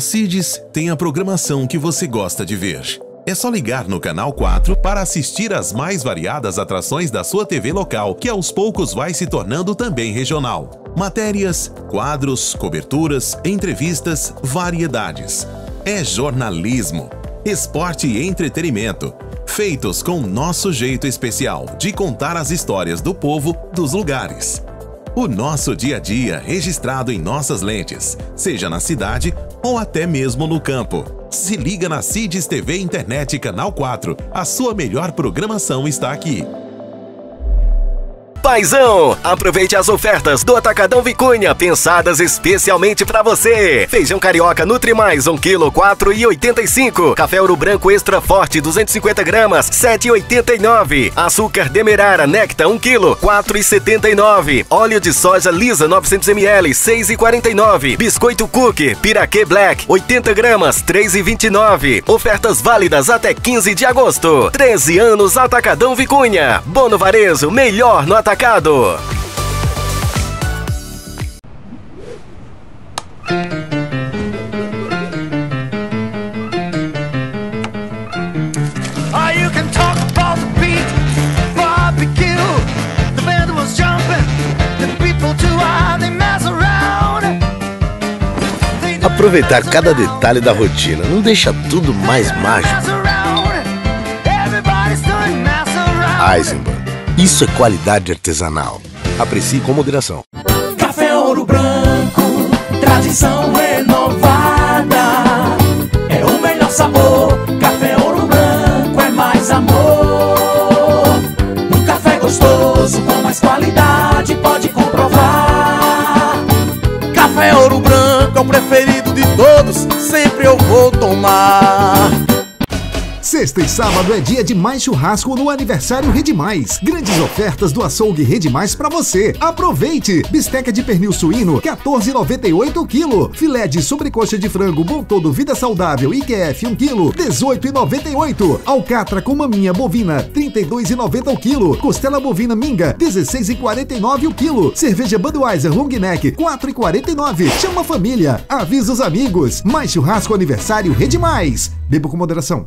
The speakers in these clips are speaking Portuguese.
A tem a programação que você gosta de ver. É só ligar no canal 4 para assistir às mais variadas atrações da sua TV local, que aos poucos vai se tornando também regional. Matérias, quadros, coberturas, entrevistas, variedades. É jornalismo, esporte e entretenimento, feitos com nosso jeito especial de contar as histórias do povo dos lugares. O nosso dia a dia registrado em nossas lentes, seja na cidade ou até mesmo no campo. Se liga na CIDES TV Internet Canal 4. A sua melhor programação está aqui. Paizão, aproveite as ofertas do Atacadão Vicunha, pensadas especialmente para você. Feijão carioca Nutri Mais, 1 kg 4,85. Café Ouro Branco Extra Forte, 250 gramas, 7,89. Açúcar Demerara Necta, 1 kg 4,79. Óleo de soja lisa, 900 ml, 6,49. Biscoito Cookie, Piraquê Black, 80 gramas, 3,29. Ofertas válidas até 15 de agosto. 13 anos Atacadão Vicunha. Bono Varejo, melhor no Atacadão atacado. Aproveitar cada detalhe da rotina não deixa tudo mais mágico. Eisenbahn isso é qualidade artesanal. Aprecie com moderação. Café Ouro Branco, tradição renovada. É o melhor sabor. Café Ouro Branco é mais amor. Um café gostoso com mais qualidade, pode comprovar. Café Ouro Branco é o preferido de todos, sempre eu vou tomar. Sexta e sábado é dia de mais churrasco no aniversário Rede Mais. Grandes ofertas do açougue Rede Mais para você. Aproveite! Bisteca de pernil suíno, 14,98 kg. Filé de sobrecoxa de frango bom todo vida saudável IQF 1 kg, 18,98. Alcatra com maminha bovina, 32,90 o quilo. Costela bovina minga, 16,49 o quilo. Cerveja Budweiser Long Neck, 4,49. Chama a família, avisa os amigos. Mais churrasco aniversário Rede Mais. Beba com moderação.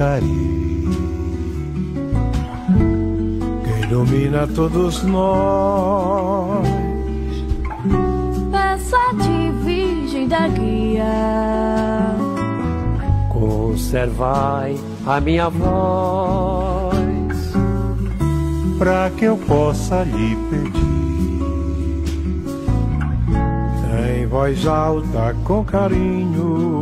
Acari, que ilumina todos nós. Peça de Virgem da Guia, com Observai a minha voz, para que eu possa lhe pedir. Em voz alta, com carinho,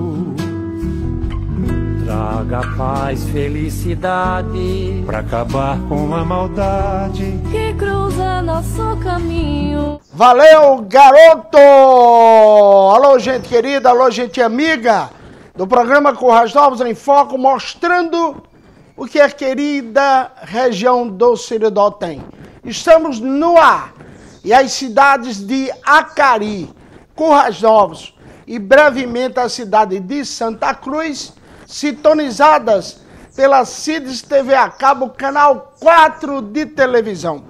traga paz, felicidade, para acabar com a maldade que cruza nosso caminho. Valeu, garoto! Alô, gente querida, alô, gente amiga do programa Currais Novos em Foco, mostrando o que a querida região do Siridó tem. Estamos no ar e as cidades de Acari, Currais Novos e brevemente a cidade de Santa Cruz, sintonizadas pela CIDES TV a cabo, canal 4 de televisão.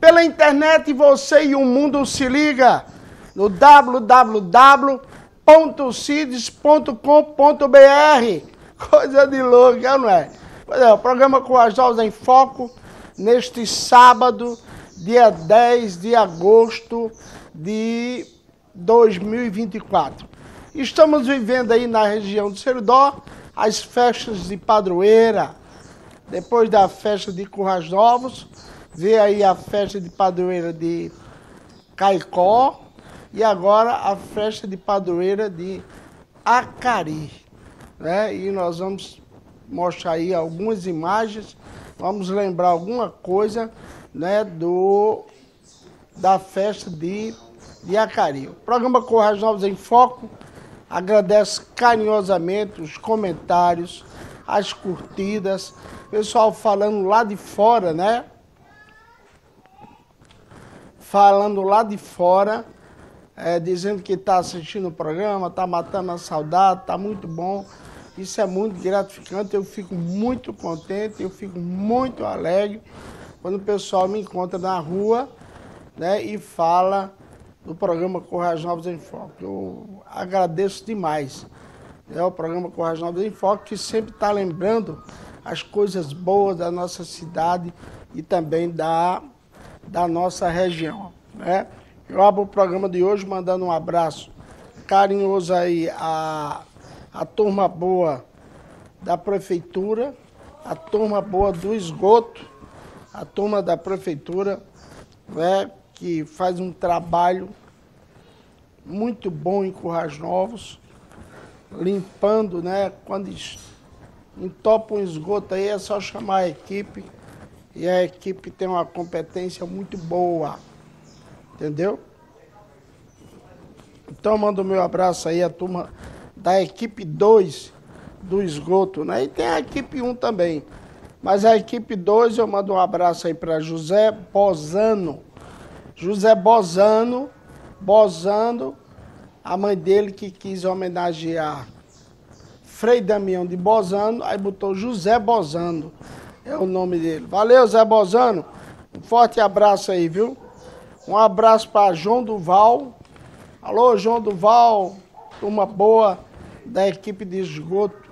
Pela internet você e o mundo se liga no www www.cides.com.br. Coisa de louco, não é? Pois é, o programa com as Novas em Foco, neste sábado, dia 10 de agosto de 2024. Estamos vivendo aí na região do Seridó as festas de padroeira. Depois da festa de Currais Novos, vê aí a festa de padroeira de Caicó, e agora a festa de padroeira de Acari. Né? E nós vamos mostrar aí algumas imagens, vamos lembrar alguma coisa né, do, da festa de, de Acari. O programa Correios Novos em Foco agradece carinhosamente os comentários, as curtidas, pessoal falando lá de fora, né? Falando lá de fora é, dizendo que está assistindo o programa, está matando a saudade, está muito bom. Isso é muito gratificante, eu fico muito contente, eu fico muito alegre quando o pessoal me encontra na rua né, e fala do programa Correios Novos em Foco. Eu agradeço demais. É o programa Correios Novos em Foco que sempre está lembrando as coisas boas da nossa cidade e também da, da nossa região. Né? Eu abro o programa de hoje mandando um abraço carinhoso aí à, à turma boa da prefeitura, a turma boa do esgoto, a turma da prefeitura, né, que faz um trabalho muito bom em Currais Novos, limpando, né, quando entopa um esgoto aí é só chamar a equipe e a equipe tem uma competência muito boa. Entendeu? Então mando meu abraço aí a turma da equipe 2 do esgoto, né? E tem a equipe 1 um também. Mas a equipe 2 eu mando um abraço aí para José Bozano. José Bozano, Bozano, a mãe dele que quis homenagear Frei Damião de Bozano, aí botou José Bozano. É o nome dele. Valeu, Zé Bozano. Um forte abraço aí, viu? Um abraço para João Duval. Alô, João Duval, turma boa da equipe de esgoto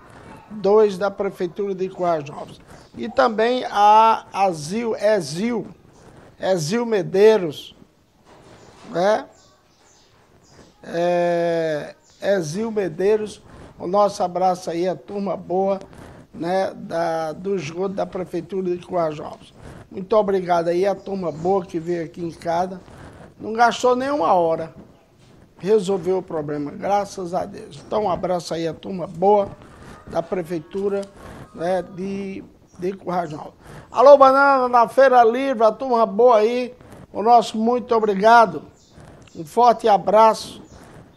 2 da Prefeitura de Coais Novos. E também a Azil, Exil, Exil Medeiros, né? É, Exil Medeiros, o nosso abraço aí, a turma boa, né, da, do esgoto da Prefeitura de Coais Novos. Muito obrigado aí, a turma boa que veio aqui em casa. Não gastou nenhuma hora. Resolveu o problema, graças a Deus. Então, um abraço aí a turma boa da Prefeitura né, de, de Currajal. Alô, Banana, na Feira Livre, a turma boa aí. O nosso muito obrigado. Um forte abraço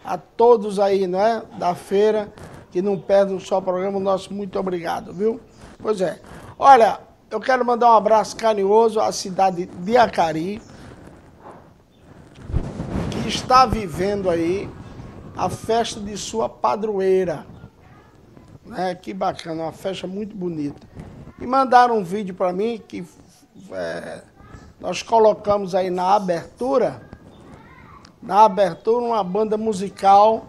a todos aí, né, da feira, que não perdem o seu programa. O nosso muito obrigado, viu? Pois é. Olha, eu quero mandar um abraço carinhoso à cidade de Acari, que está vivendo aí a festa de sua padroeira. Né? Que bacana, uma festa muito bonita. E mandaram um vídeo para mim que é, nós colocamos aí na abertura, na abertura uma banda musical,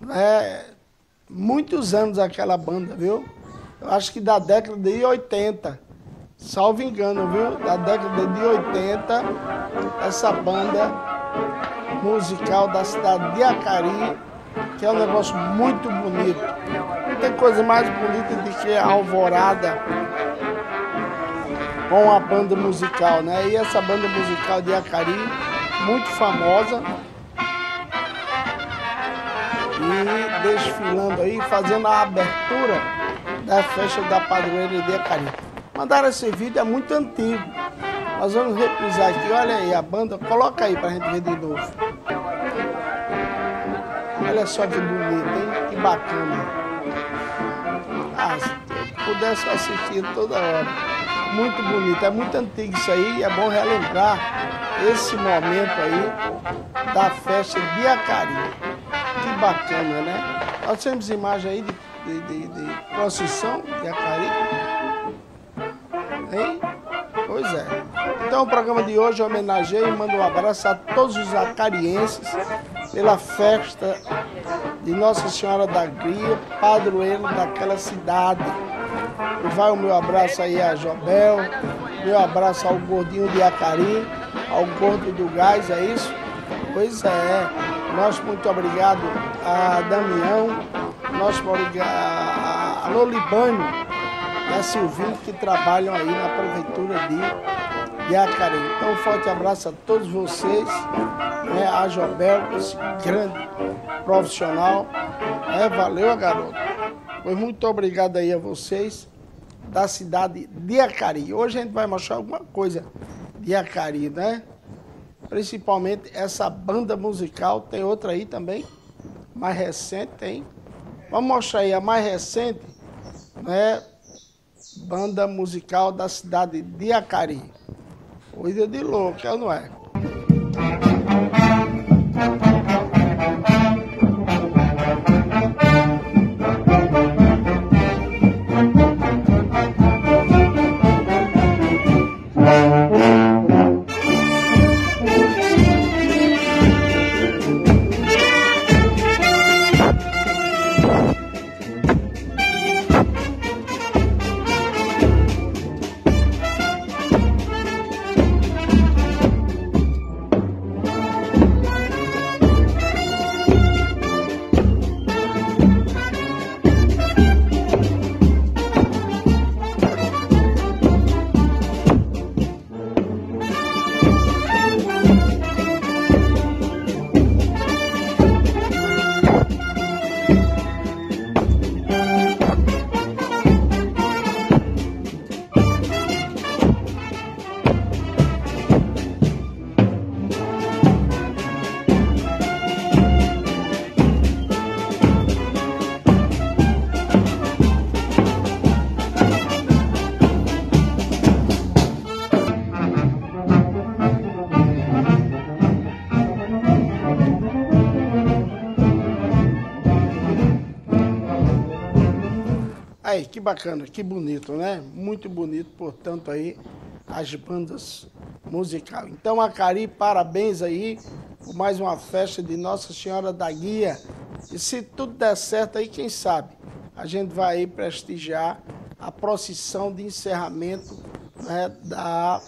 né? muitos anos aquela banda, viu? Eu acho que da década de 80 salvo engano, viu? Da década de 80, essa banda musical da cidade de Acari, que é um negócio muito bonito. Não tem coisa mais bonita do que a alvorada com a banda musical, né? E essa banda musical de Acari, muito famosa. E desfilando aí, fazendo a abertura da festa da padroeira de Acari. Mandaram esse vídeo, é muito antigo. Nós vamos reprisar aqui, olha aí a banda, coloca aí pra gente ver de novo. Olha só que bonito, hein? Que bacana. Ah, se eu pudesse assistir toda hora muito bonito. É muito antigo isso aí e é bom relembrar esse momento aí da festa de Acari. Que bacana, né? Nós temos imagem aí de, de, de, de procissão de Acari. Hein? Pois é. Então o programa de hoje homenageia e manda um abraço a todos os acarienses pela festa de Nossa Senhora da Gria, padroeiro daquela cidade. Vai o meu abraço aí a Jobel, meu abraço ao gordinho de Acari, ao gordo do gás, é isso? Pois é. Nosso muito obrigado a Damião, obrigado a Lolibânio e a Silvinho que trabalham aí na prefeitura de, de Acari. Então um forte abraço a todos vocês, né, a Jobel, esse grande profissional. É, valeu, garoto. Pois muito obrigado aí a vocês da cidade de Acari. Hoje a gente vai mostrar alguma coisa de Acari, né? Principalmente essa banda musical. Tem outra aí também, mais recente, tem. Vamos mostrar aí a mais recente, né? Banda musical da cidade de Acari. Coisa de louco, é não é? Aí, que bacana, que bonito, né? Muito bonito, portanto, aí, as bandas musicais. Então, Acari, parabéns aí por mais uma festa de Nossa Senhora da Guia. E se tudo der certo aí, quem sabe, a gente vai aí prestigiar a procissão de encerramento né, da,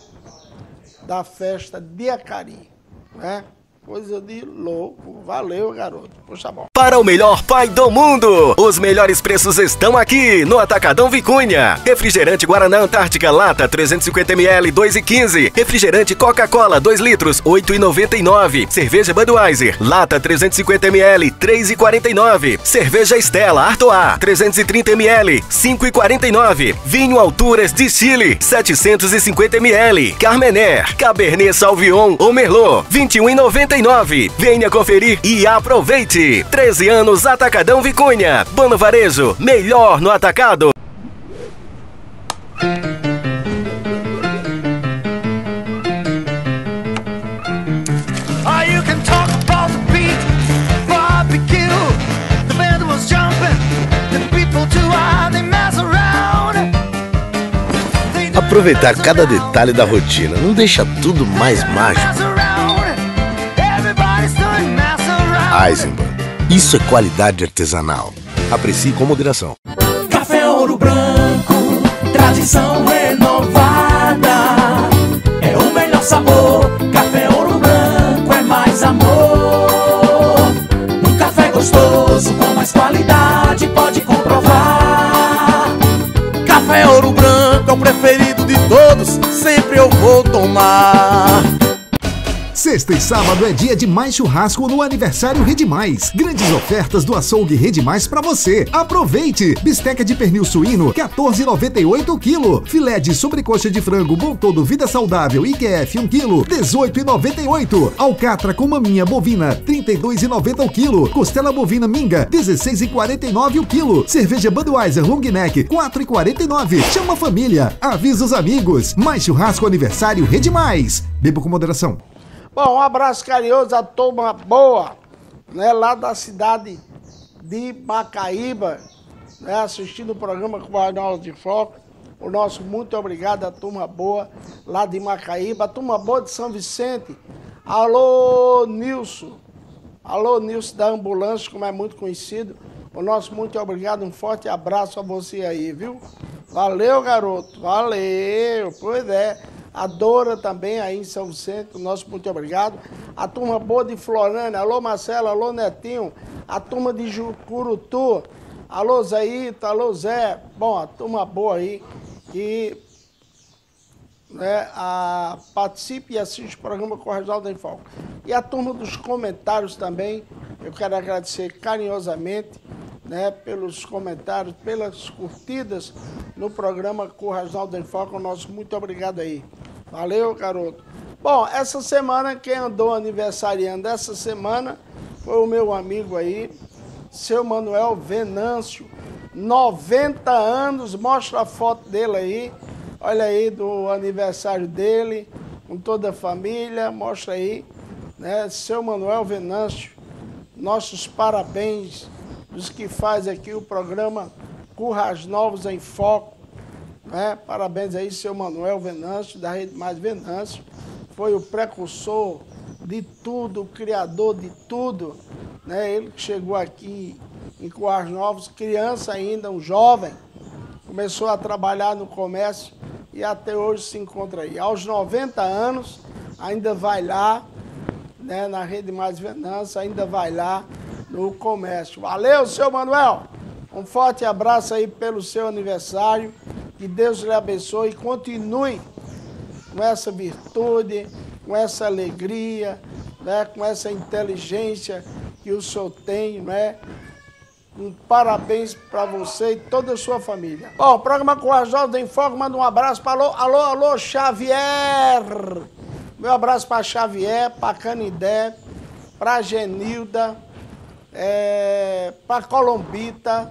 da festa de Acari, né? Coisa de louco. Valeu, garoto. Puxa bom. Para o melhor pai do mundo, os melhores preços estão aqui no Atacadão Vicunha. Refrigerante Guaraná Antártica Lata 350ml 2,15. Refrigerante Coca-Cola 2 litros 8,99. Cerveja Budweiser Lata 350ml 3,49. Cerveja Estela Artois 330ml 5,49. Vinho Alturas de Chile 750ml. Carmener Cabernet Sauvignon ou Merlot 21,99. Venha conferir e aproveite. 13 anos Atacadão Vicunha. Bono Varejo, melhor no atacado. You can talk about the beat, barbecue. The band was jumping, the people too high, they mess around. Aproveitar cada detalhe da rotina não deixa tudo mais mágico. Mess isso é qualidade artesanal. Aprecie com moderação. Café Ouro Branco, tradição renovada. É o melhor sabor. Café Ouro Branco é mais amor. Um café gostoso com mais qualidade, pode comprovar. Café Ouro Branco é o preferido de todos, sempre eu vou tomar. Sexta e sábado é dia de mais churrasco no aniversário Rede Mais. Grandes ofertas do açougue Rede Mais para você. Aproveite! Bisteca de pernil suíno, 14,98 kg. Filé de sobrecoxa de frango bom todo vida saudável IQF 1 kg, 18,98. Alcatra com maminha bovina, 32,90 o quilo. Costela bovina minga, 16,49 o quilo. Cerveja Budweiser Long Neck, 4,49. Chama a família, avisa os amigos. Mais churrasco aniversário Rede Mais. Beba com moderação. Bom, um abraço carinhoso a turma boa, né, lá da cidade de Macaíba, né, assistindo o programa com o Arnaldo de Foco. O nosso muito obrigado à turma boa lá de Macaíba, a turma boa de São Vicente. Alô, Nilson. Alô, Nilson da Ambulância, como é muito conhecido. O nosso muito obrigado, um forte abraço a você aí, viu? Valeu, garoto. Valeu. Pois é. A Dora também aí em São Vicente, nosso muito obrigado. A turma boa de Florânia, alô Marcelo, alô Netinho. A turma de Jucurutu, alô Zeita, alô Zé. Bom, a turma boa aí que né, a, participe e assiste o programa Reginaldo em Foco. E a turma dos comentários também, eu quero agradecer carinhosamente né, pelos comentários, pelas curtidas no programa com o Reginaldo em Foco. Nosso muito obrigado aí. Valeu, garoto. Bom, essa semana, quem andou aniversariando essa semana foi o meu amigo aí, seu Manuel Venâncio, 90 anos, mostra a foto dele aí, olha aí do aniversário dele, com toda a família, mostra aí, né, seu Manuel Venâncio, nossos parabéns dos que faz aqui o programa Curras Novos em Foco, né? Parabéns aí, seu Manuel Venâncio, da Rede Mais Venâncio. Foi o precursor de tudo, o criador de tudo. Né? Ele que chegou aqui em Coars Novos, criança ainda, um jovem, começou a trabalhar no comércio e até hoje se encontra aí. Aos 90 anos, ainda vai lá, né, na Rede Mais Venâncio, ainda vai lá no comércio. Valeu, seu Manuel! Um forte abraço aí pelo seu aniversário. Que Deus lhe abençoe e continue com essa virtude, com essa alegria, né, com essa inteligência que o senhor tem, né? Um parabéns para você e toda a sua família. Bom, programa Jorge em Foco, manda um abraço para alô, alô, alô, Xavier. Meu abraço para Xavier, para Canidé, para Genilda, é, para Colombita,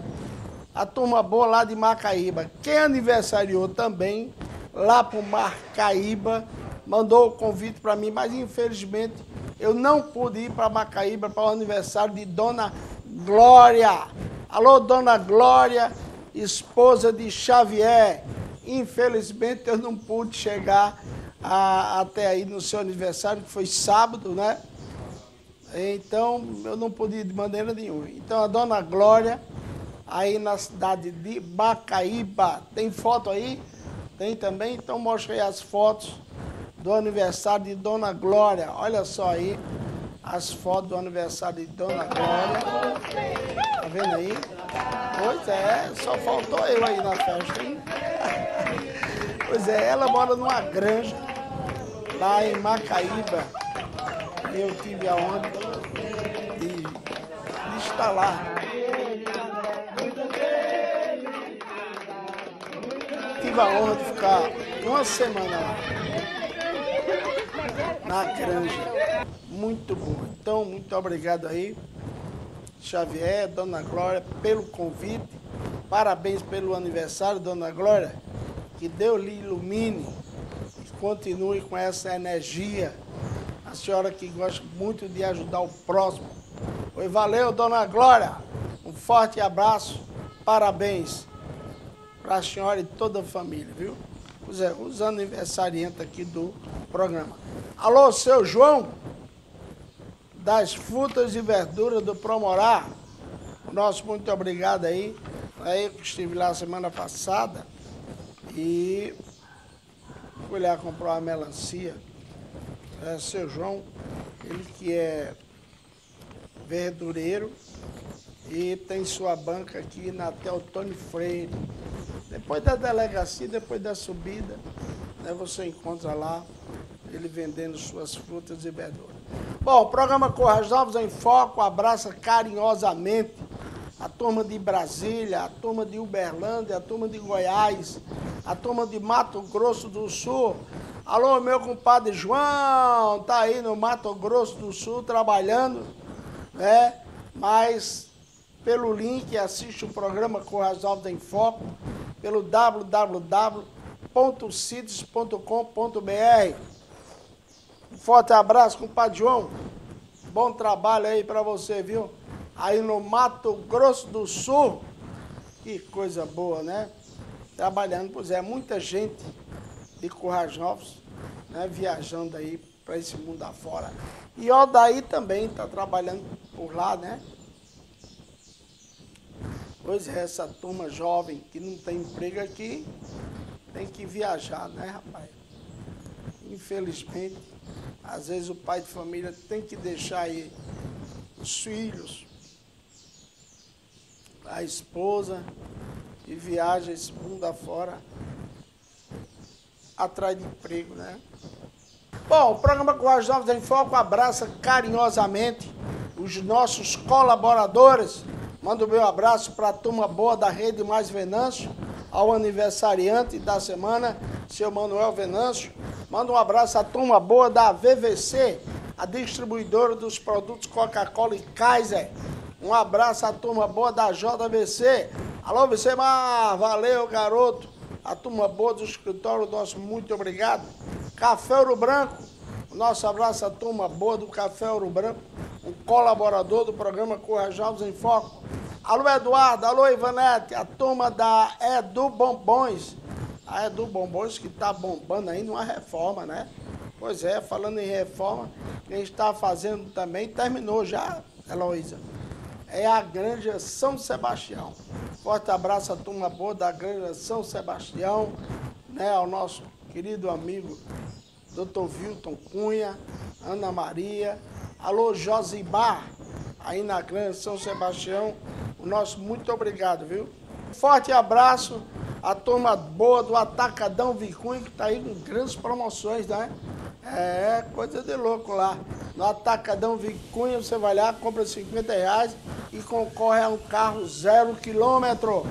a turma boa lá de Macaíba. Quem aniversariou também, lá para Macaíba, mandou o convite para mim, mas infelizmente eu não pude ir para Macaíba para o aniversário de Dona Glória. Alô, Dona Glória, esposa de Xavier. Infelizmente eu não pude chegar a, até aí no seu aniversário, que foi sábado, né? Então eu não pude ir de maneira nenhuma. Então a Dona Glória aí na cidade de Bacaíba. Tem foto aí? Tem também? Então mostra aí as fotos do aniversário de Dona Glória. Olha só aí as fotos do aniversário de Dona Glória. Tá vendo aí? Pois é, só faltou eu aí na festa, hein? Pois é, ela mora numa granja lá em Macaíba. Eu tive a honra de, de estar lá. tive a honra de ficar uma semana lá. Na granja. Muito bom. Então, muito obrigado aí, Xavier, Dona Glória, pelo convite. Parabéns pelo aniversário, Dona Glória. Que Deus lhe ilumine. E continue com essa energia. A senhora que gosta muito de ajudar o próximo. Oi, valeu, Dona Glória. Um forte abraço. Parabéns para a senhora e toda a família, viu? Pois é, os aniversariantes aqui do programa. Alô, seu João, das frutas e verduras do Promorá. Nosso muito obrigado aí. Aí que estive lá semana passada e fui lá comprar uma melancia. É, seu João, ele que é verdureiro e tem sua banca aqui na Teotônio Freire. Depois da delegacia, depois da subida, né, você encontra lá ele vendendo suas frutas e verduras. Bom, o programa Corras Novos em Foco abraça carinhosamente a turma de Brasília, a turma de Uberlândia, a turma de Goiás, a turma de Mato Grosso do Sul. Alô, meu compadre João, tá aí no Mato Grosso do Sul trabalhando, né? Mas pelo link assiste o programa Corras Novos em Foco pelo www.cides.com.br. Um forte abraço, compadre João. Bom trabalho aí para você, viu? Aí no Mato Grosso do Sul. Que coisa boa, né? Trabalhando, pois é, muita gente de Currais Novos, né? Viajando aí para esse mundo afora. E Odaí também está trabalhando por lá, né? Pois é, essa turma jovem que não tem emprego aqui tem que viajar, né, rapaz? Infelizmente, às vezes o pai de família tem que deixar aí os filhos, a esposa e viaja esse mundo afora atrás de emprego, né? Bom, o programa Coas Novos em Foco abraça carinhosamente os nossos colaboradores Mando meu abraço para a turma boa da Rede Mais Venâncio, ao aniversariante da semana, seu Manuel Venâncio. Manda um abraço à turma boa da VVC, a distribuidora dos produtos Coca-Cola e Kaiser. Um abraço à turma boa da JVC. Alô, Vicemar, valeu, garoto. A turma boa do escritório, nosso muito obrigado. Café Ouro Branco, nosso abraço à turma boa do Café Ouro Branco, um colaborador do programa Correjados em Foco. Alô, Eduardo. Alô, Ivanete. A turma da Edu Bombons. A Edu Bombons que está bombando ainda uma reforma, né? Pois é, falando em reforma, quem está fazendo também, terminou já, Heloísa. É a Granja São Sebastião. Forte abraço à turma boa da Granja São Sebastião, né? Ao nosso querido amigo Dr. Vilton Cunha, Ana Maria. Alô, Josimar, aí na Granja São Sebastião o nosso muito obrigado, viu? Forte abraço à turma boa do Atacadão Vicunha, que está aí com grandes promoções, né? É, coisa de louco lá. No Atacadão Vicunha, você vai lá, compra 50 reais e concorre a um carro zero quilômetro.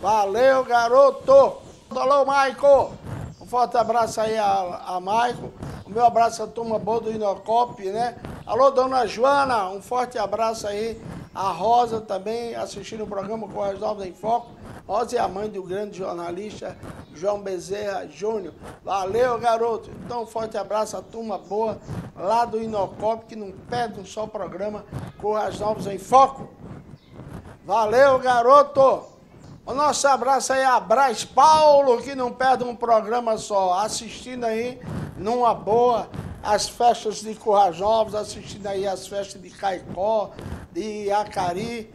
Valeu, garoto! Alô, Maico! Um forte abraço aí a, a Maico. O meu abraço à turma boa do Inocop, né? Alô, dona Joana, um forte abraço aí a Rosa também assistindo o programa com as Novas em Foco. Rosa é a mãe do grande jornalista João Bezerra Júnior. Valeu, garoto. Então, um forte abraço à turma boa lá do Inocop, que não perde um só programa com as Novas em Foco. Valeu, garoto. O nosso abraço aí a Braz Paulo, que não perde um programa só, assistindo aí numa boa as festas de Currais Novos, assistindo aí as festas de Caicó, de Acari,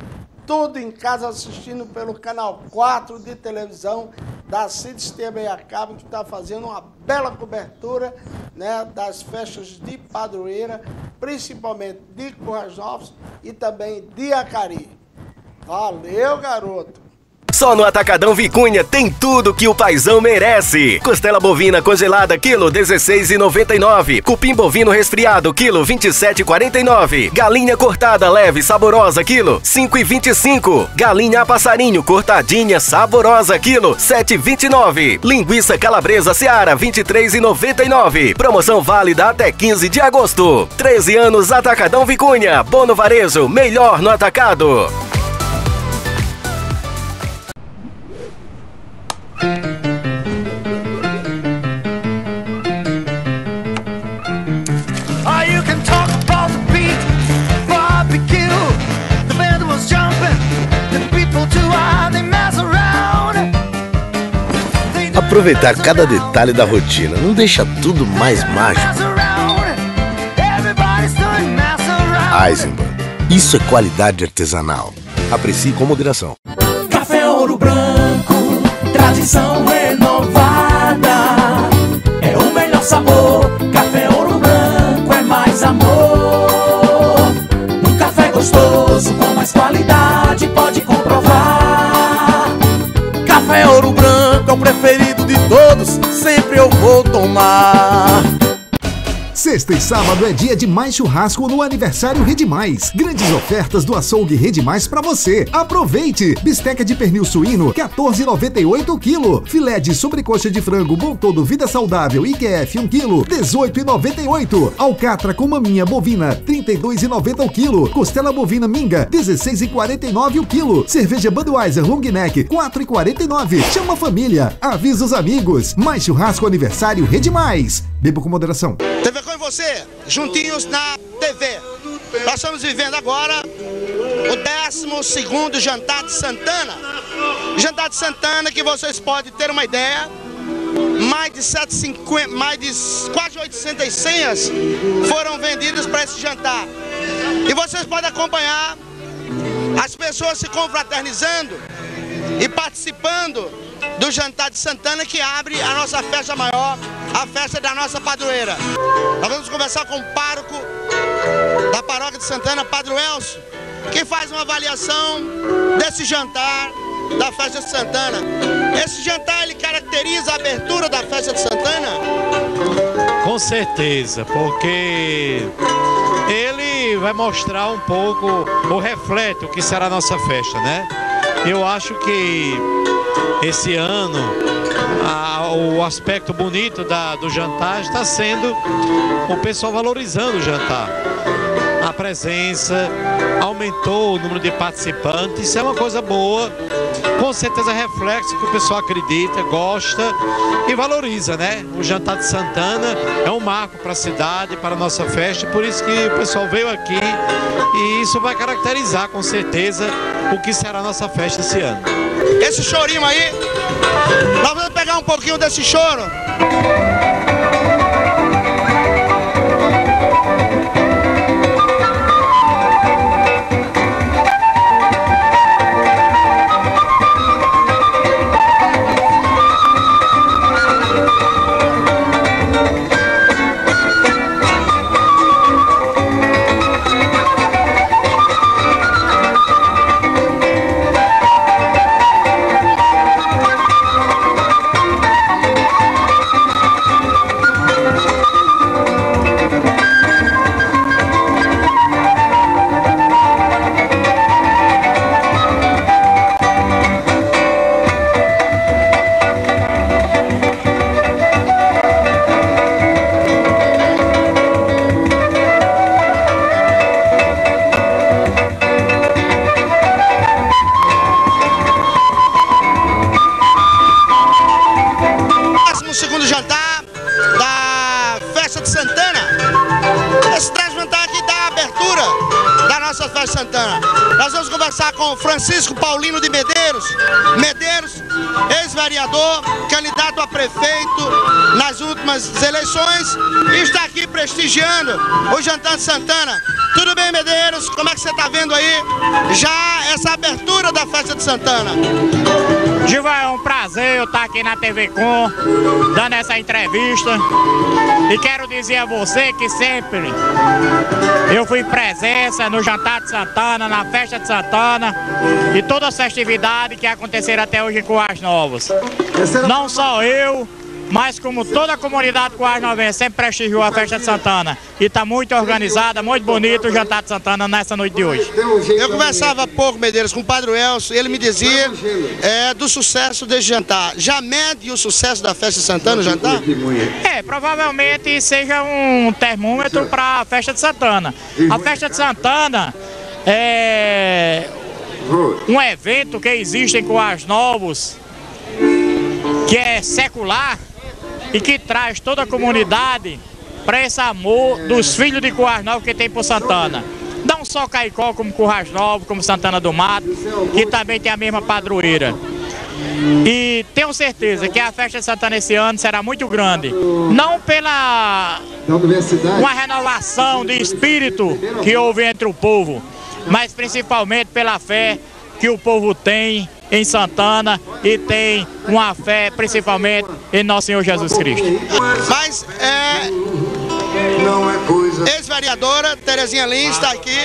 tudo em casa assistindo pelo canal 4 de televisão da Cides TV a Cabo, que está fazendo uma bela cobertura né, das festas de padroeira, principalmente de Currais e também de Acari. Valeu, garoto! Só no Atacadão Vicunha tem tudo que o paizão merece. Costela bovina congelada, quilo 16,99. Cupim bovino resfriado, quilo 27,49. Galinha cortada leve saborosa, quilo 5,25. Galinha a passarinho cortadinha saborosa, quilo 7,29. Linguiça calabresa seara, 23,99. Promoção válida até 15 de agosto. 13 anos Atacadão Vicunha. Bono Varejo, melhor no atacado. Aproveitar cada detalhe da rotina não deixa tudo mais mágico. Mess around. Everybody's doing mess around. Eisenbahn. Isso é qualidade artesanal. Aprecie com moderação. Café Ouro Branco, renovada. É o melhor sabor. Café Ouro Branco é mais amor. Um café gostoso com mais qualidade, pode comprovar. Café Ouro Branco é o preferido de todos, sempre eu vou tomar. Sexta e sábado é dia de mais churrasco no aniversário Rede Mais. Grandes ofertas do açougue Rede Mais pra você. Aproveite! Bisteca de pernil suíno, 14,98 kg. Filé de sobrecoxa de frango bom todo vida saudável IQF 1 kg, 18,98. Alcatra com maminha bovina, 32,90 o quilo. Costela bovina minga, 16,49 o quilo. Cerveja Budweiser Long Neck, 4,49. Chama a família, avisa os amigos. Mais churrasco aniversário Rede Mais. Beba com moderação. TV você, juntinhos na TV. Nós estamos vivendo agora o 12 Jantar de Santana. Jantar de Santana, que vocês podem ter uma ideia, mais de 750, mais de quase 800 senhas foram vendidas para esse jantar. E vocês podem acompanhar as pessoas se confraternizando e participando do Jantar de Santana que abre a nossa festa maior, a festa da nossa padroeira. Nós vamos conversar com o pároco da paróquia de Santana, Padre Elcio, que faz uma avaliação desse jantar da festa de Santana. Esse jantar ele caracteriza a abertura da festa de Santana? Com certeza, porque ele vai mostrar um pouco, ou reflete o que será a nossa festa, né? Eu acho que esse ano a- o aspecto bonito da- do jantar está sendo o pessoal valorizando o jantar. A presença aumentou o número de participantes, isso é uma coisa boa. Com certeza reflexo que o pessoal acredita, gosta e valoriza, né? O jantar de Santana é um marco para a cidade, para a nossa festa, por isso que o pessoal veio aqui e isso vai caracterizar com certeza o que será a nossa festa esse ano. Esse chorinho aí, nós vamos pegar um pouquinho desse choro. Francisco Paulino de Medeiros. Medeiros, ex-vereador, candidato a prefeito nas últimas eleições e está aqui prestigiando o jantar de Santana. Tudo bem, Medeiros? Como é que você está vendo aí já essa abertura da festa de Santana? Giva, é um prazer eu estar aqui na TV Com, dando essa entrevista. E quero dizer a você que sempre eu fui presença no Jantar de Santana, na Festa de Santana e todas as festividades que aconteceram até hoje em Coas Novos. Não só eu, mas como toda a comunidade Coas Novense sempre prestigiou a Festa de Santana. E está muito organizada, muito bonito o Jantar de Santana nessa noite de hoje. Eu conversava há pouco, Medeiros, com o Padre Elcio, ele me dizia é, do sucesso desse jantar. Já mede o sucesso da festa de Santana, o jantar? É, provavelmente seja um termômetro para a festa de Santana. A festa de Santana é um evento que existe em Coas Novos, que é secular e que traz toda a comunidade para esse amor dos filhos de Coas Novos que tem por Santana. Não só Caicó, como Currais Novos, como Santana do Mato, que também tem a mesma padroeira. E tenho certeza que a festa de Santana esse ano será muito grande. Não pela uma renovação de espírito que houve entre o povo, mas principalmente pela fé que o povo tem em Santana e tem uma fé principalmente em nosso Senhor Jesus Cristo. Mas é. Ex-vereadora Terezinha Lins está aqui.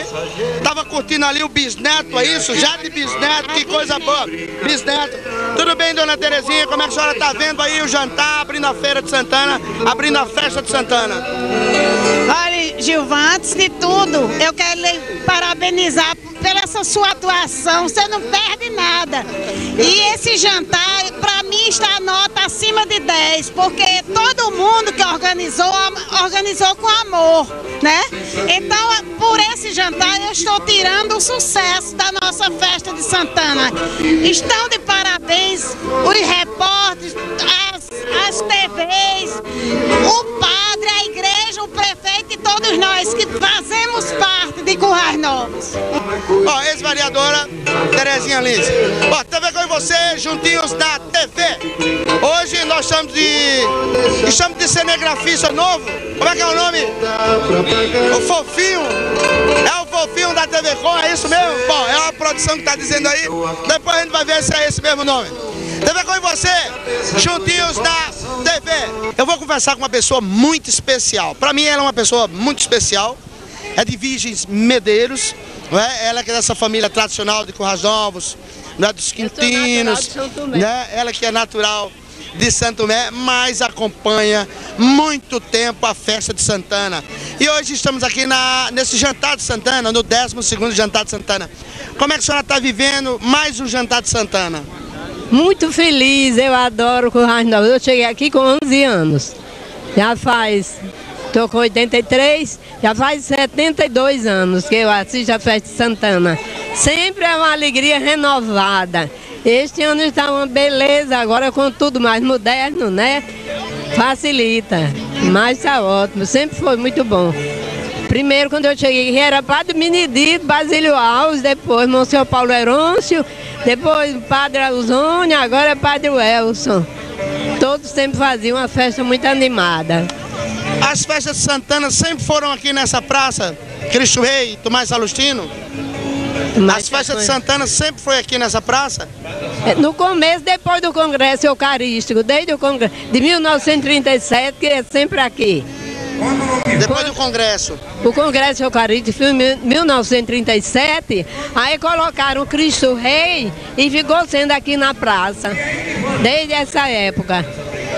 Tava curtindo ali o bisneto, é isso? Já de bisneto, que coisa boa. Bisneto. Tudo bem, dona Terezinha? Como é que a senhora está vendo aí o jantar, abrindo a feira de Santana, abrindo a festa de Santana? Olha, Gilvan, antes de tudo, eu quero lhe parabenizar pela essa sua atuação. Você não perde nada. E esse jantar, para mim, está a nota acima de 10, porque todo mundo que organizou, organizou com amor, né? Então, por esse jantar, eu estou tirando o sucesso da nossa festa de Santana. Estão de parabéns os repórteres, as, as TVs, o padre, a igreja, o prefeito e todos nós que fazemos parte de Currais Novos. Ó, ex-vereadora Terezinha Lins. Ó, TV com você, juntinhos da TV. Hoje nós estamos de. Estamos de cinegrafista novo. Como é que é o nome? O Fofinho. É o Fofinho da TV Com, é isso mesmo? Bom, é a produção que tá dizendo aí. Depois a gente vai ver se é esse mesmo nome. TV com você, juntinhos da TV. Eu vou conversar com uma pessoa muito especial. Para mim, ela é uma pessoa muito especial. É de Virgens Medeiros. Não é? Ela que é dessa família tradicional de Currais Novos, né? dos Quintinos. Né? Ela que é natural de Santo Tomé, mas acompanha muito tempo a festa de Santana. E hoje estamos aqui na, nesse jantar de Santana, no 12º jantar de Santana. Como é que a senhora está vivendo mais um jantar de Santana? Muito feliz, eu adoro Currais Novos. Eu cheguei aqui com 11 anos. Já faz, estou com 83, já faz 72 anos que eu assisto a festa de Santana. Sempre é uma alegria renovada. Este ano está uma beleza, agora com tudo mais moderno, né? Facilita, mas está ótimo, sempre foi muito bom. Primeiro, quando eu cheguei era Padre Benedito, Basílio Alves, depois Monsenhor Paulo Herôncio, depois Padre Alzônia, agora é Padre Welson. Todos sempre faziam uma festa muito animada. As festas de Santana sempre foram aqui nessa praça, Cristo Rei, Tomás Salustino? As festas de Santana sempre foi aqui nessa praça? É, No começo, depois do Congresso Eucarístico, desde o Congresso de 1937, que é sempre aqui. Depois do Congresso? O Congresso Eucarístico foi em 1937, aí colocaram o Cristo Rei e ficou sendo aqui na praça, desde essa época.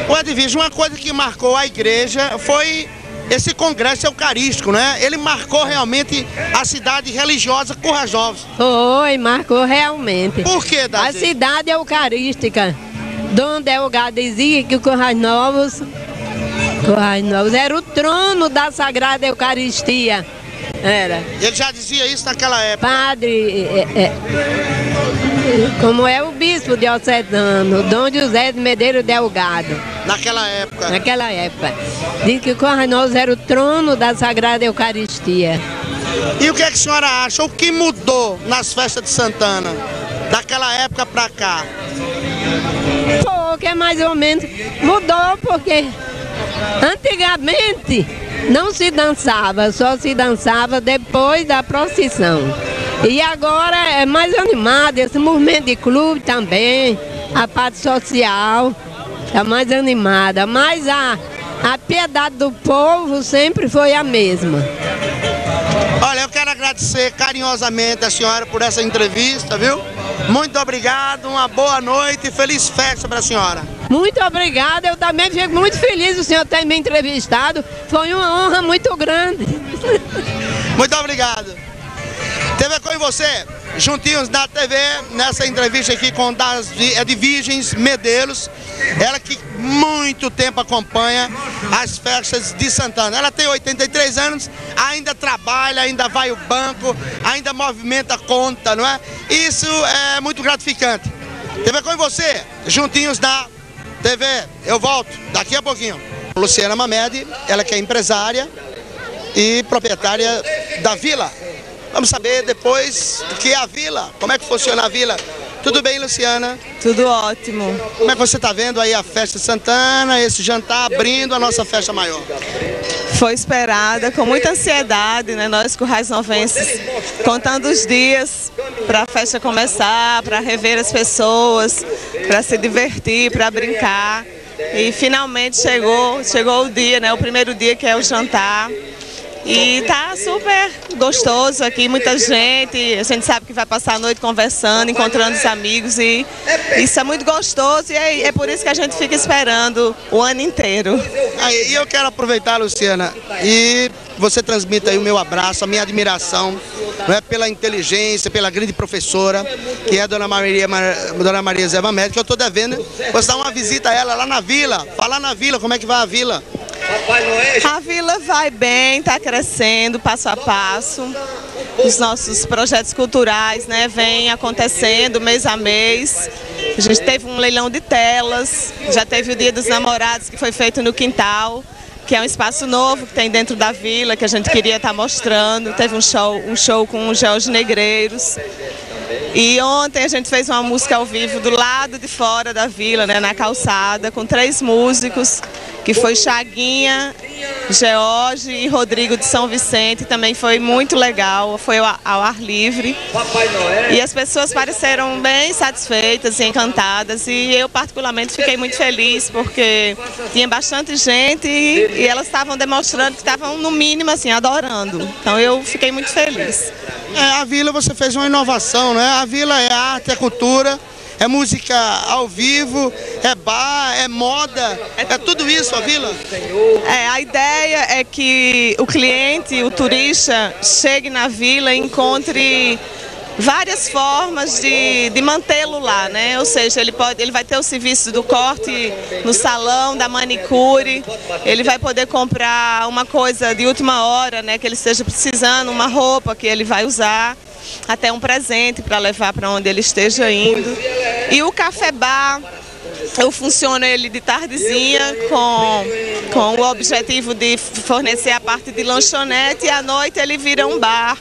O Edvige, uma coisa que marcou a igreja foi esse congresso eucarístico, né? Ele marcou realmente a cidade religiosa Currais Novos. Foi, marcou realmente. Por que, A Dazi? cidade eucarística. Dom Delgado dizia que o Currais Novos, Currais Novos era o trono da Sagrada Eucaristia. Era. Ele já dizia isso naquela época. Padre, é, é, como é o bispo diocesano, Dom José de Medeiros Delgado. Naquela época. Naquela época. Diz que Novos era o trono da Sagrada Eucaristia. E o que, é que a senhora acha? O que mudou nas festas de Santana? Daquela época pra cá? Pô, que é mais ou menos. Mudou porque antigamente não se dançava, só se dançava depois da procissão. E agora é mais animado, esse movimento de clube também, a parte social é mais animada, mas a, a piedade do povo sempre foi a mesma. Olha, eu quero agradecer carinhosamente a senhora por essa entrevista, viu? Muito obrigado, uma boa noite e feliz festa para a senhora. Muito obrigada, eu também fico muito feliz o senhor ter me entrevistado. Foi uma honra muito grande. Muito obrigado. TV com você, juntinhos da TV, nessa entrevista aqui com das, é de Virgens Medeiros, ela que muito tempo acompanha as festas de Santana. Ela tem 83 anos, ainda trabalha, ainda vai ao banco, ainda movimenta a conta, não é? Isso é muito gratificante. TV com você, juntinhos da TV. Eu volto daqui a pouquinho. Luciana Mamed, ela que é empresária e proprietária da Vila. Vamos saber depois o que é a Vila, como é que funciona a Vila. Tudo bem, Luciana? Tudo ótimo. Como é que você está vendo aí a festa de Santana, esse jantar abrindo a nossa festa maior? Foi esperada com muita ansiedade, né? Nós, currais novenses, contando os dias para a festa começar, para rever as pessoas, para se divertir, para brincar. E finalmente chegou, chegou o dia, né? O primeiro dia que é o jantar. E tá super gostoso aqui, muita gente. A gente sabe que vai passar a noite conversando, encontrando os amigos e isso é muito gostoso e é, é por isso que a gente fica esperando o ano inteiro. Aí, e eu quero aproveitar, Luciana, e você transmite aí o meu abraço, a minha admiração não é, pela inteligência, pela grande professora, que é a dona Maria, Mar- dona Maria Zé Médica, que eu estou devendo você dar uma visita a ela lá na vila. Fala na vila, como é que vai a vila? A vila vai bem, está crescendo passo a passo. Os nossos projetos culturais né, vêm acontecendo mês a mês. A gente teve um leilão de telas, já teve o Dia dos Namorados, que foi feito no quintal, que é um espaço novo que tem dentro da vila, que a gente queria estar mostrando. Teve um show, um show com os George Negreiros. E ontem a gente fez uma música ao vivo do lado de fora da vila, né, na calçada, com três músicos, que foi Chaguinha, George e Rodrigo de São Vicente. Também foi muito legal, foi ao, ar livre. E as pessoas pareceram bem satisfeitas e encantadas. E eu particularmente fiquei muito feliz, porque tinha bastante gente e, e elas estavam demonstrando que estavam, no mínimo, assim, adorando. Então eu fiquei muito feliz. É, a vila você fez uma inovação, né? A vila é arte, é cultura, é música ao vivo, é bar, é moda, é tudo isso a vila? É, a ideia é que o cliente, o turista, chegue na vila e encontre várias formas de, de mantê-lo lá, né? Ou seja, ele, pode, ele vai ter o serviço do corte no salão, da manicure, ele vai poder comprar uma coisa de última hora, né? Que ele esteja precisando, uma roupa que ele vai usar, até um presente para levar para onde ele esteja indo. E o café bar, eu funciono ele de tardezinha com, com o objetivo de fornecer a parte de lanchonete e à noite ele vira um bar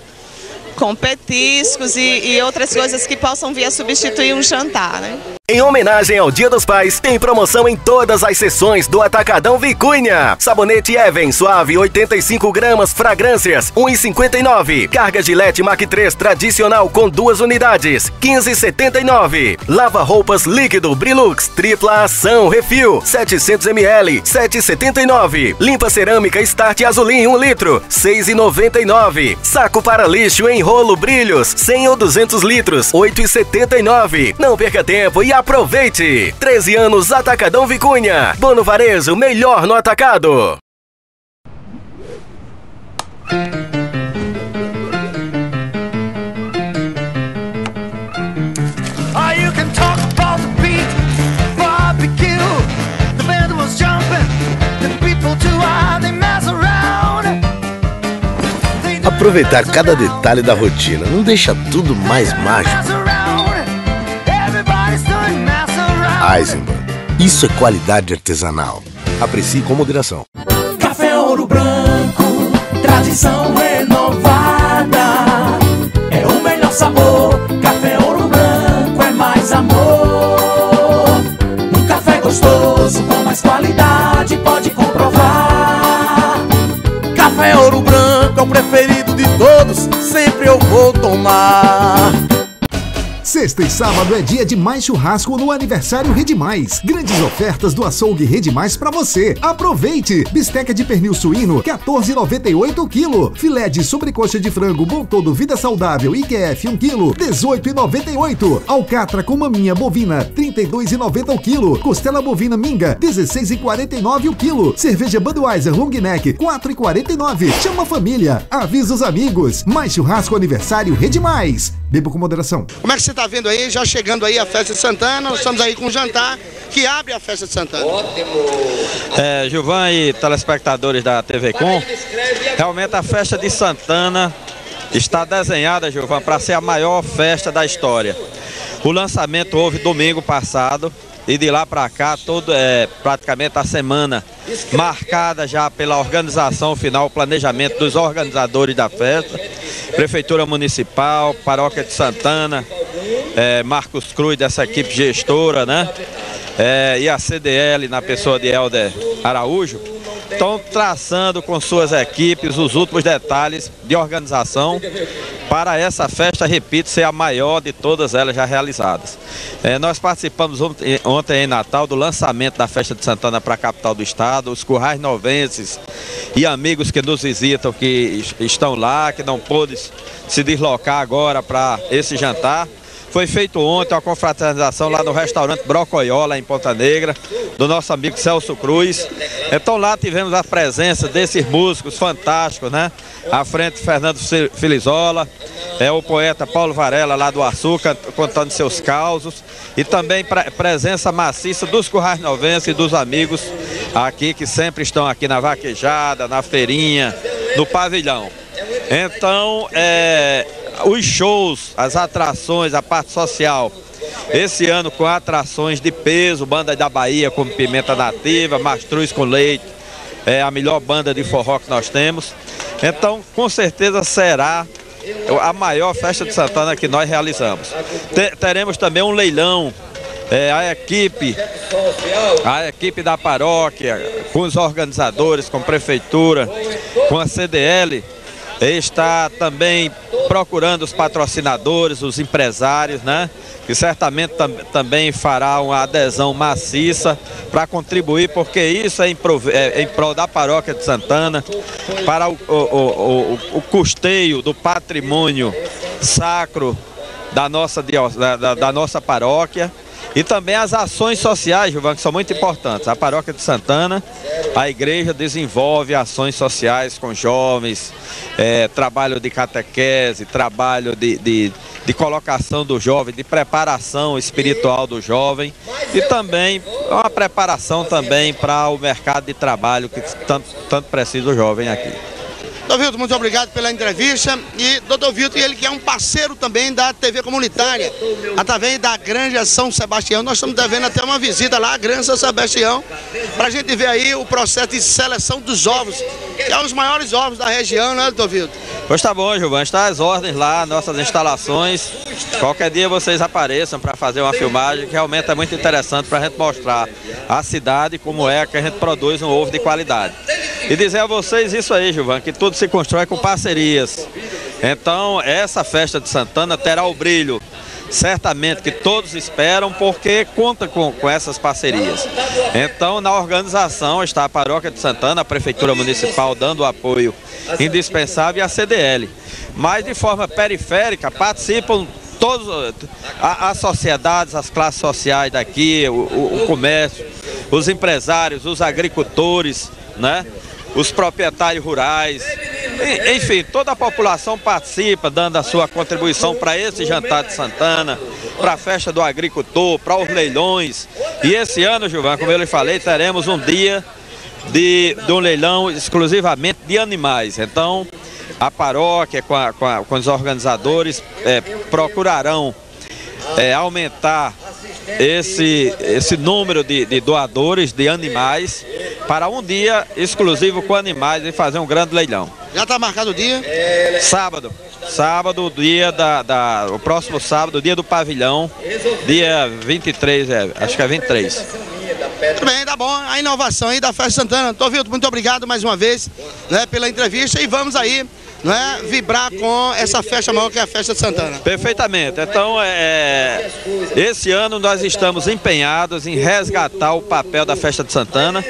com petiscos e, e outras coisas que possam vir a substituir um jantar, né? Em homenagem ao Dia dos Pais, tem promoção em todas as sessões do Atacadão Vicunha. Sabonete Even Suave 85 gramas, fragrâncias 1,59. Carga Gillette Mac 3 tradicional com duas unidades 15,79. Lava roupas líquido Brilux tripla ação refil 700 ml 7,79. Limpa cerâmica Start Azulim 1 litro 6,99. Saco para lixo em rolo Brilhos 100 ou 200 litros 8,79. Não perca tempo e aproveite! 13 anos Atacadão Vicunha. Bono Varejo, melhor no atacado. You can talk about the beat, barbecue. The band was jumping, the people too high, they mess around. Aproveitar cada detalhe da rotina não deixa tudo mais mágico. Eisenbahn. Isso é qualidade artesanal. Aprecie com moderação. Café Ouro Branco, tradição renovada. É o melhor sabor. Café Ouro Branco é mais amor. Um café gostoso com mais qualidade, pode comprovar. Café Ouro Branco é o preferido de todos, sempre eu vou tomar. Sexta e sábado é dia de mais churrasco no aniversário Rede Mais. Grandes ofertas do açougue Rede Mais pra você. Aproveite! Bisteca de pernil suíno, 14,98 o quilo. Filé de sobrecoxa de frango bom todo vida saudável IQF 1 quilo, 18,98. Alcatra com maminha bovina, 32,90 o quilo. Costela bovina minga, 16,49 o quilo. Cerveja Budweiser Long Neck, 4,49. Chama a família, avisa os amigos. Mais churrasco aniversário Rede Mais. Beba com moderação. Como é que você está vendo aí, já chegando aí a festa de Santana, nós estamos aí com o jantar que abre a festa de Santana. É, Gilvan e telespectadores da TV Com, realmente a festa de Santana está desenhada, Gilvan, para ser a maior festa da história. O lançamento houve domingo passado e de lá para cá, todo, é, praticamente a semana marcada já pela organização final, planejamento dos organizadores da festa, Prefeitura Municipal, Paróquia de Santana, é, Marcos Cruz, dessa equipe gestora, né? É, e a CDL, na pessoa de Helder Araújo, estão traçando com suas equipes os últimos detalhes de organização para essa festa, repito, ser a maior de todas elas já realizadas. É, nós participamos ontem, ontem em Natal do lançamento da festa de Santana para a capital do estado, os currais novenses e amigos que nos visitam, que estão lá, que não pôde se deslocar agora para esse jantar. Foi feito ontem uma confraternização lá no restaurante Brocoiola, em Ponta Negra, do nosso amigo Celso Cruz. Então lá tivemos a presença desses músicos fantásticos, né? À frente Fernando Filizola, é o poeta Paulo Varela lá do Açúcar, contando seus causos. E também pre presença maciça dos currais novenses e dos amigos aqui que sempre estão aqui na vaquejada, na feirinha, no pavilhão. Então, é, os shows, as atrações, a parte social. Esse ano com atrações de peso, banda da Bahia como Pimenta Nativa, Mastruz com Leite, é a melhor banda de forró que nós temos. Então, com certeza será a maior festa de Santana que nós realizamos. teremos também um leilão é, a equipe, a equipe da paróquia, com os organizadores, com a prefeitura, com a CDL, está também procurando os patrocinadores, os empresários, né? Que certamente tam também fará uma adesão maciça para contribuir, porque isso é em, é em, prol da paróquia de Santana, para o, o, o, o custeio do patrimônio sacro da nossa, da, da nossa paróquia e também as ações sociais, Gilvan, que são muito importantes. A paróquia de Santana, a igreja desenvolve ações sociais com jovens, é, trabalho de catequese, trabalho de, de, de colocação do jovem, de preparação espiritual do jovem e também uma preparação também para o mercado de trabalho que tanto, tanto precisa o jovem aqui. Doutor Vilton, muito obrigado pela entrevista. E doutor Vilton, ele que é um parceiro também da TV comunitária, através da Granja São Sebastião. Nós estamos devendo até uma visita lá à Granja São Sebastião, para a gente ver aí o processo de seleção dos ovos, que é um dos maiores ovos da região, né, doutor Vilton? Pois tá bom, Gilvan, está as ordens lá, nossas instalações. Qualquer dia vocês apareçam para fazer uma filmagem que realmente é muito interessante para a gente mostrar a cidade como é que a gente produz um ovo de qualidade. E dizer a vocês isso aí, Gilvan, que tudo se constrói com parcerias. Então, essa festa de Santana terá o brilho certamente que todos esperam, porque conta com, com essas parcerias. Então, na organização está a Paróquia de Santana, a Prefeitura Municipal dando o apoio indispensável e a CDL. Mas de forma periférica participam todas as sociedades, as classes sociais daqui, o, o, o comércio, os empresários, os agricultores, né? os proprietários rurais, enfim, toda a população participa, dando a sua contribuição para esse jantar de Santana, para a festa do agricultor, para os leilões. E esse ano, Gilvan, como eu lhe falei, teremos um dia de, de um leilão exclusivamente de animais. Então, a paróquia com, a, com, a, com os organizadores é, procurarão é, aumentar esse, esse número de, de doadores de animais para um dia exclusivo com animais e fazer um grande leilão. Já está marcado o dia? Sábado. Sábado, dia da, da. O próximo sábado, dia do pavilhão. Dia 23, é, acho que é 23. Tudo bem, tá bom. A inovação aí da Festa Santana. Tô, Vilto, muito obrigado mais uma vez né, pela entrevista e vamos aí não é, vibrar com essa festa maior que é a festa de Santana. Perfeitamente. Então, é, esse ano nós estamos empenhados em resgatar o papel da festa de Santana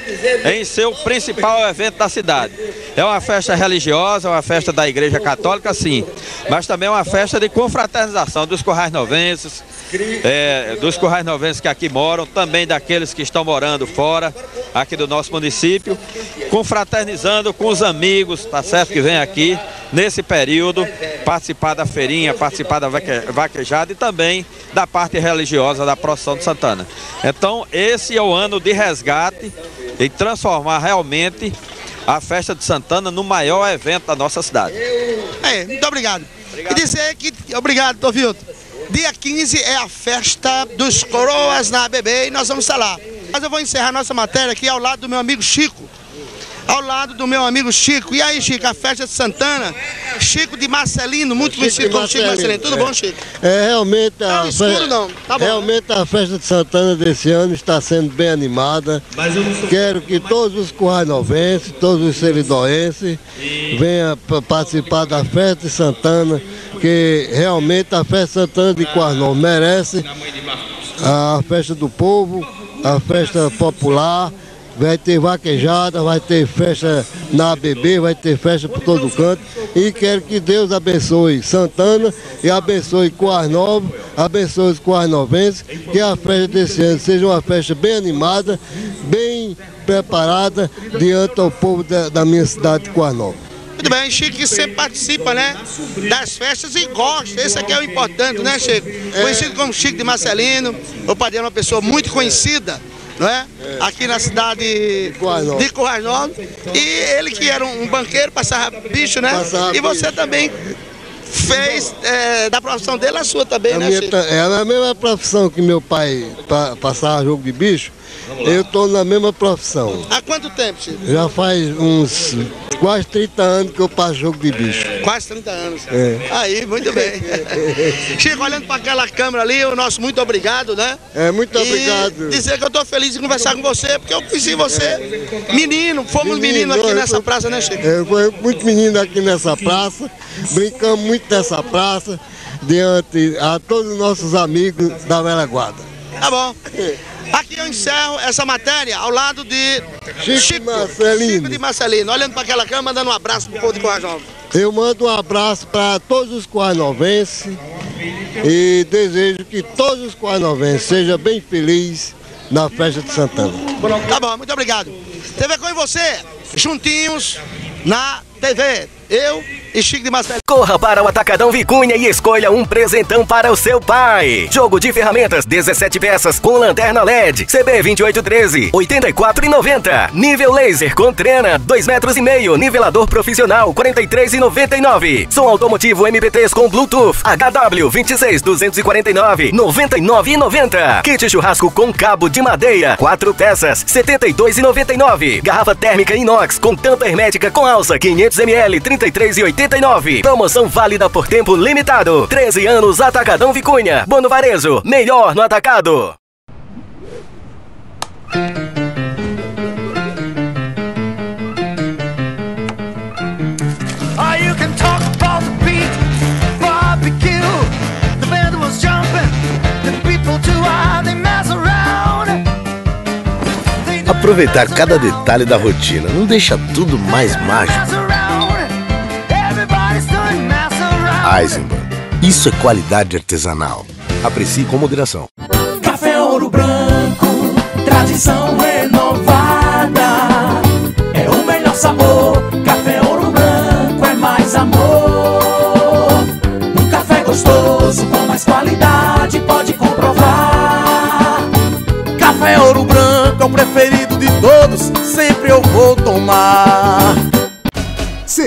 em ser o principal evento da cidade. É uma festa religiosa, é uma festa da Igreja Católica, sim, mas também é uma festa de confraternização dos Corrais Novenses, é, dos Corrais Novenses que aqui moram, também daqueles que estão morando fora, aqui do nosso município, confraternizando com os amigos, tá certo, que vem aqui nesse período, participar da feirinha, participar da vaquejada e também da parte religiosa da procissão de Santana. Então, esse é o ano de resgate e transformar realmente a festa de Santana no maior evento da nossa cidade. É, muito obrigado. obrigado. E dizer que, obrigado, Tovilto. Dia 15 é a festa dos coroas na ABB e nós vamos estar lá. Mas eu vou encerrar nossa matéria aqui ao lado do meu amigo Chico. Ao lado do meu amigo Chico. E aí, Chico, a festa de Santana, Chico de Marcelino, muito conhecido como Chico Marcelino. Tudo é. bom, Chico? É, realmente a, Não, escuro não, tá bom, realmente a festa de Santana desse ano está sendo bem animada. Quero que todos os currainovenses, todos os seridoenses venham pa- participar da festa de Santana, que realmente a festa de Santana de Quarnol merece a festa do povo, a festa popular. Vai ter vaquejada, vai ter festa na ABB, vai ter festa por todo canto. E quero que Deus abençoe Santana e abençoe Coar Novo, abençoe os coarnovenses, que a festa desse ano seja uma festa bem animada, bem preparada diante ao povo da, da minha cidade de Coar Novo. Muito bem, Chico que sempre participa, né? Das festas e gosta. Esse aqui é o importante, né, Chico? Conhecido como Chico de Marcelino. O padre é uma pessoa muito conhecida, não é? Aqui na cidade de Currais Novos. E ele que era um banqueiro, passava bicho, né? Passava E você também fez é, da profissão dele a sua também, A né, minha é a mesma profissão que meu pai pa- passava jogo de bicho, eu estou na mesma profissão. Há quanto tempo, Chico? Já faz uns quase 30 anos que eu passo jogo de bicho. Quase 30 anos. É. Aí, muito bem. Chico, olhando para aquela câmera ali, o nosso muito obrigado, né? É, muito E obrigado. dizer que eu estou feliz de conversar com você, porque eu conheci você menino, fomos menino aqui eu nessa fui- praça, né, Chico? Eu fui muito menino aqui nessa praça, brincamos muito nessa praça, diante a todos os nossos amigos da velha guarda. Tá bom. Aqui eu encerro essa matéria ao lado de Chico, Marcelino. Chico de Marcelino, olhando para aquela câmera, mandando um abraço pro povo de Corajão. Eu mando um abraço para todos os coarnovenses e desejo que todos os coarnovenses sejam bem felizes na festa de Santana. Tá bom, muito obrigado. TV com você, juntinhos na TV. Eu e Chico de Marcelino. Corra para o Atacadão Vicunha e escolha um presentão para o seu pai. Jogo de ferramentas, 17 peças com lanterna LED, CB 2813, 84,90. Nível laser com trena, 2 metros e meio, nivelador profissional, 43,99. Som automotivo MP3 com Bluetooth, HW 26 249, 99,90. Kit churrasco com cabo de madeira, 4 peças, 72,99. Garrafa térmica inox com tampa hermética com alça, 500 ml, 33,89. Promoção válida por tempo limitado. 13 anos Atacadão Vicunha. Bono Varejo, melhor no atacado. Around. Aproveitar cada detalhe da rotina não deixa tudo mais mágico. Eisenbahn. Isso é qualidade artesanal. Aprecie com moderação. Café Ouro Branco, tradição renovada.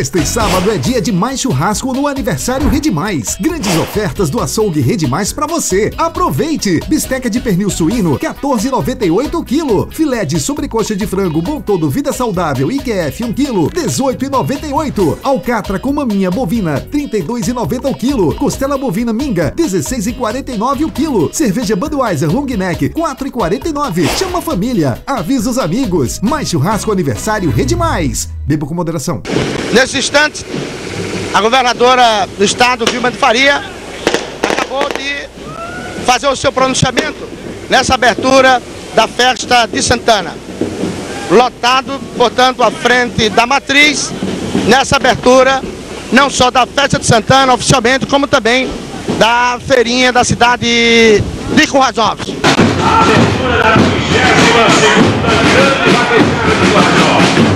Sexta e sábado é dia de mais churrasco no aniversário Rede Mais. Grandes ofertas do açougue Rede Mais pra você. Aproveite! Bisteca de pernil suíno, 14,98 o quilo. Filé de sobrecoxa de frango bom todo vida saudável IQF 1 quilo, 18,98. Alcatra com maminha bovina, 32,90 o quilo. Costela bovina minga, 16,49 o quilo. Cerveja Budweiser Long Neck, 4,49. Chama a família, avisa os amigos. Mais churrasco aniversário Rede Mais. Beba com moderação. Nesse instante, a governadora do estado, Vilma de Faria, acabou de fazer o seu pronunciamento nessa abertura da festa de Santana. Lotado, portanto, à frente da matriz, nessa abertura, não só da festa de Santana oficialmente, como também da feirinha da cidade de Currais Novos. É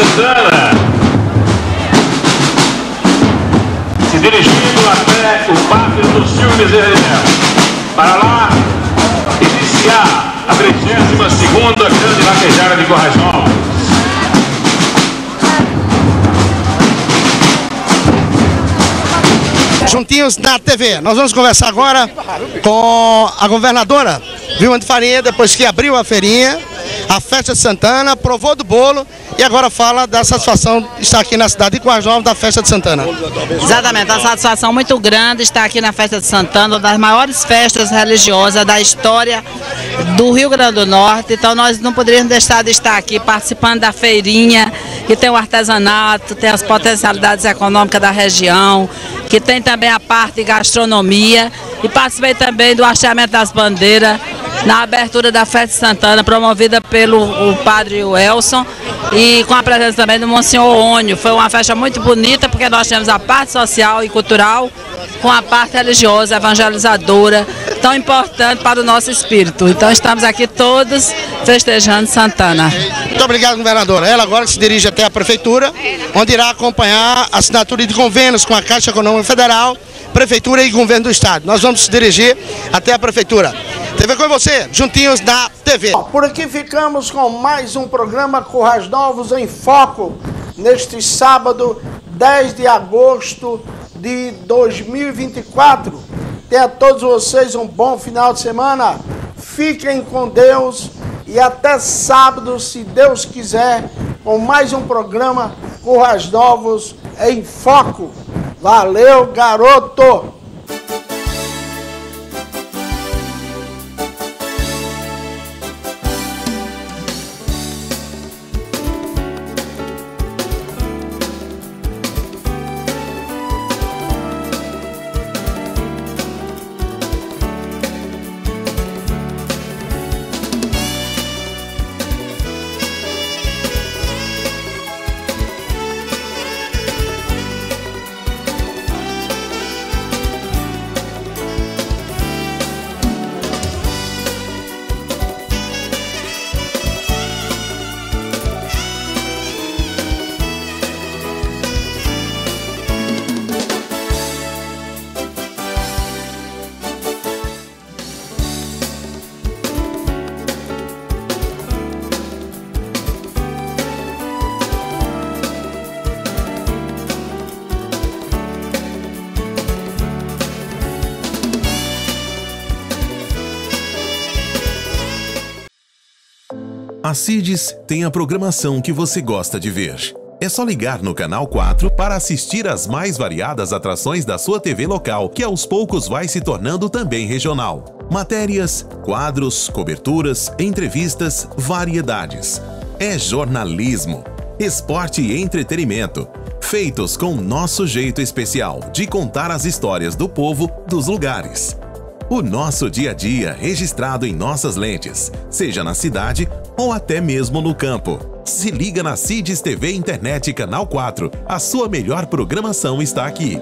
Santana. Se dirigindo até o Pátio do Silvio Bezerra. Para lá, iniciar a 32ª Grande Vaquejada de Corrais Novos. juntinhos na TV. Nós vamos conversar agora com a governadora Vilma de Farinha, depois que abriu a feirinha, a festa de Santana, provou do bolo e agora fala da satisfação de estar aqui na cidade de Coas Novas da festa de Santana. Exatamente, uma satisfação muito grande estar aqui na festa de Santana, uma das maiores festas religiosas da história do Rio Grande do Norte. Então nós não poderíamos deixar de estar aqui participando da feirinha, que tem o artesanato, tem as potencialidades econômicas da região, que tem também a parte de gastronomia e participei também do hasteamento das bandeiras na abertura da Festa Santana, promovida pelo padre Welson e com a presença também do Monsenhor Ônio. Foi uma festa muito bonita porque nós temos a parte social e cultural com a parte religiosa, evangelizadora, tão importante para o nosso espírito. Então estamos aqui todos festejando Santana. Muito obrigado, governadora. Ela agora se dirige até a prefeitura, onde irá acompanhar a assinatura de convênios com a Caixa Econômica Federal, Prefeitura e Governo do Estado. Nós vamos se dirigir até a prefeitura. TV com você, juntinhos na TV. Por aqui ficamos com mais um programa Currais Novos em Foco, neste sábado, 10 de agosto de 2024. Tenha todos vocês um bom final de semana. Fiquem com Deus e até sábado, se Deus quiser, com mais um programa Currais Novos em Foco. Valeu, garoto! A CIDES tem a programação que você gosta de ver. É só ligar no canal 4 para assistir às mais variadas atrações da sua TV local, que aos poucos vai se tornando também regional. Matérias, quadros, coberturas, entrevistas, variedades. É jornalismo, esporte e entretenimento, feitos com nosso jeito especial de contar as histórias do povo dos lugares. O nosso dia a dia registrado em nossas lentes, seja na cidade ou até mesmo no campo. Se liga na CIDES TV Internet Canal 4. A sua melhor programação está aqui.